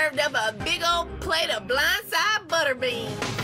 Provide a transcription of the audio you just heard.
served up a big old plate of blindside butter beans.